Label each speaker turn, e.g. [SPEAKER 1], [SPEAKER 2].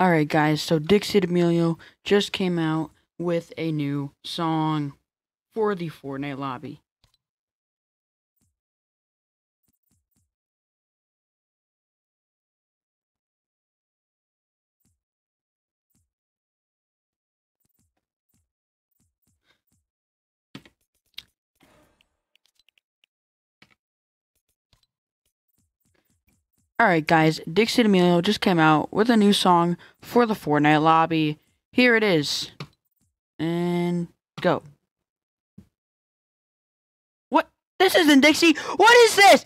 [SPEAKER 1] Alright, guys, so Dixie D'Amelio just came out with a new song for the Fortnite lobby. Alright, guys, Dixie D'Amelio just came out with a new song for the Fortnite lobby. Here it is. And go. What? This isn't Dixie. What is this?